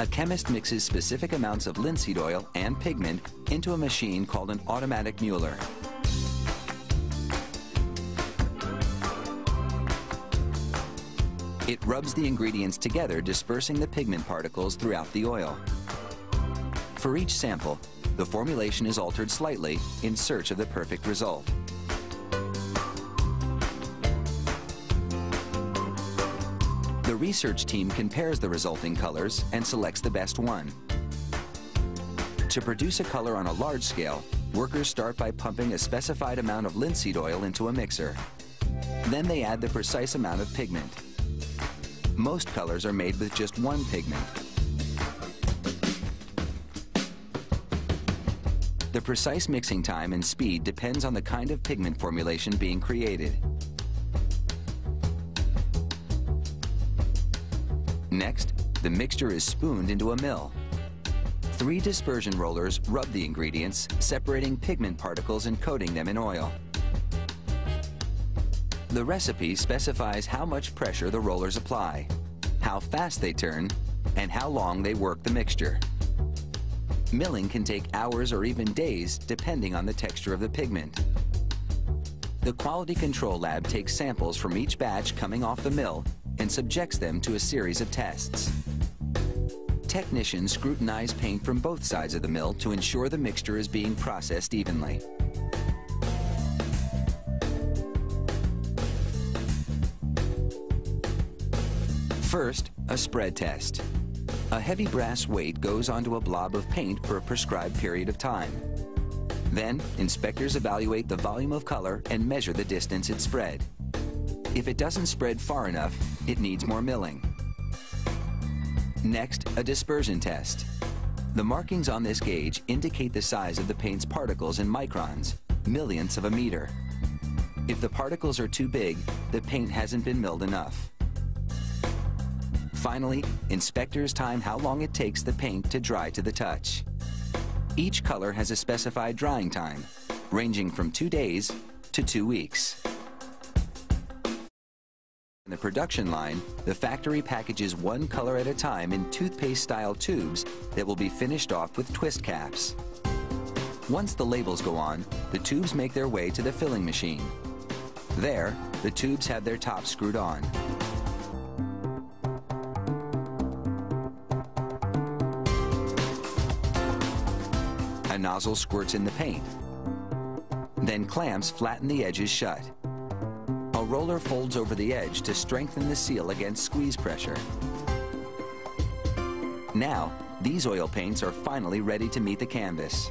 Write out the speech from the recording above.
A chemist mixes specific amounts of linseed oil and pigment into a machine called an automatic muller. It rubs the ingredients together, dispersing the pigment particles throughout the oil. For each sample, the formulation is altered slightly in search of the perfect result. The research team compares the resulting colors and selects the best one. To produce a color on a large scale, workers start by pumping a specified amount of linseed oil into a mixer. Then they add the precise amount of pigment. Most colors are made with just one pigment. The precise mixing time and speed depends on the kind of pigment formulation being created. Next, the mixture is spooned into a mill. Three dispersion rollers rub the ingredients, separating pigment particles and coating them in oil. The recipe specifies how much pressure the rollers apply, how fast they turn, and how long they work the mixture. Milling can take hours or even days depending on the texture of the pigment. The quality control lab takes samples from each batch coming off the mill and subjects them to a series of tests. Technicians scrutinize paint from both sides of the mill to ensure the mixture is being processed evenly. First, a spread test. A heavy brass weight goes onto a blob of paint for a prescribed period of time. Then, inspectors evaluate the volume of color and measure the distance it spread. If it doesn't spread far enough, it needs more milling. Next, a dispersion test. The markings on this gauge indicate the size of the paint's particles in microns, millionths of a meter. If the particles are too big, the paint hasn't been milled enough. Finally, inspectors time how long it takes the paint to dry to the touch. Each color has a specified drying time, ranging from two days to two weeks. In the production line, the factory packages one color at a time in toothpaste-style tubes that will be finished off with twist caps. Once the labels go on, the tubes make their way to the filling machine. There, the tubes have their tops screwed on. A nozzle squirts in the paint. Then clamps flatten the edges shut. Roller folds over the edge to strengthen the seal against squeeze pressure. Now, these oil paints are finally ready to meet the canvas.